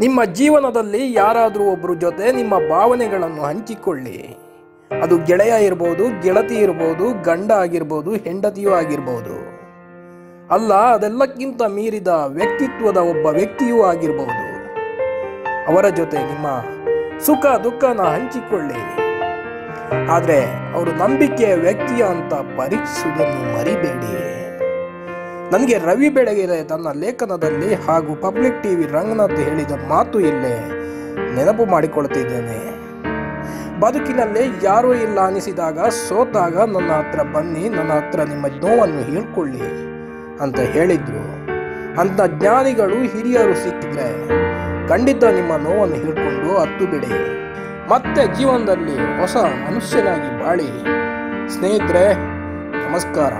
ನಿಮ್ಮ ಜೀವನದಲ್ಲಿ ಯಾರಾದರೂ ಒಬ್ಬರ ಜೊತೆ ನಿಮ್ಮ ಭಾವನೆಗಳನ್ನು ಹಂಚಿಕೊಳ್ಳಿ. ಅದು ಗೆಳೆಯ ಇರ್ಬೋದು, ಗೆಳತಿ ಇರ್ಬೋದು, ಗಂಡ ಆಗಿರ್ಬೋದು, ಹೆಂಡತಿಯೂ ಆಗಿರ್ಬೋದು. ಅಲ್ಲ, ಅದೆಲ್ಲಕ್ಕಿಂತ ಮೀರಿದ ವ್ಯಕ್ತಿತ್ವದ ಒಬ್ಬ ವ್ಯಕ್ತಿಯೂ ಆಗಿರ್ಬೋದು. ಅವರ ಜೊತೆ ನಿಮ್ಮ ಸುಖ ದುಃಖನ ಹಂಚಿಕೊಳ್ಳಿ. ಆದರೆ, ಅವರು ನಂಬಿಕೆಯ ವ್ಯಕ್ತಿಯ ಅಂತ ಪರೀಕ್ಷಿಸುವುದನ್ನು ಮರಿಬೇಡಿ. ನನಗೆ ರವಿ ಬೆಳಗೆರೆ ತನ್ನ ಲೇಖನದಲ್ಲಿ ಹಾಗೂ ಪಬ್ಲಿಕ್ ಟಿವಿ ರಂಗನಾಥ್ ಹೇಳಿದ ಮಾತು ಇಲ್ಲೇ ನೆನಪು ಮಾಡಿಕೊಳ್ತಿದ್ದೇನೆ. ಬದುಕಿನಲ್ಲೇ ಯಾರೂ ಇಲ್ಲ ಅನಿಸಿದಾಗ ಸೋತಾಗ ನನ್ನ ಹತ್ರ ಬನ್ನಿ, ನನ್ನ ಹತ್ರ ನಿಮ್ಮ ನೋವನ್ನು ಹೇಳ್ಕೊಳ್ಳಿ ಅಂತ ಹೇಳಿದ್ರು. ಅಂತ ಜ್ಞಾನಿಗಳು ಹಿರಿಯರು ಸಿಕ್ಕಿದ್ರೆ ಖಂಡಿತ ನಿಮ್ಮ ನೋವನ್ನು ಹೇಳ್ಕೊಂಡು ಹತ್ತು ಬಿಡಿ. ಮತ್ತೆ ಜೀವನದಲ್ಲಿ ಹೊಸ ಮನುಷ್ಯನಾಗಿ ಬಾಳಿ. ಸ್ನೇಹಿತರೆ, ನಮಸ್ಕಾರ.